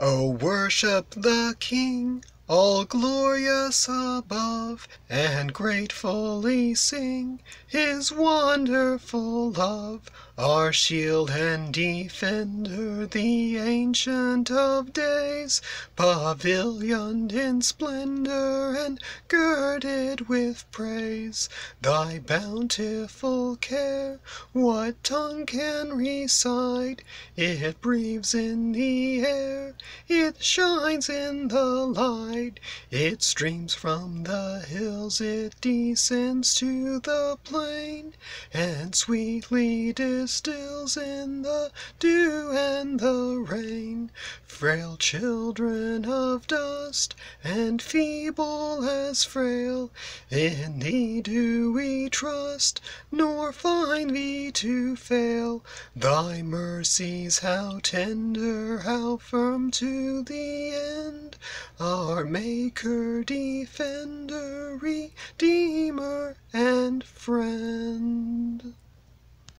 O worship the King, all glorious above, And gratefully sing His wonderful love. Our shield and defender, the Ancient of Days, Pavilioned in splendour and girded with praise. Thy bountiful care what tongue can recite? It breathes in the air, it shines in the light, It streams from the hills, it descends to the plain, And sweetly distils in the dew and the rain. Frail children of dust, and feeble as frail, In thee do we trust, nor find thee to fail. Thy mercies how tender, how firm to the end! Our Maker, Defender, Redeemer, and Friend.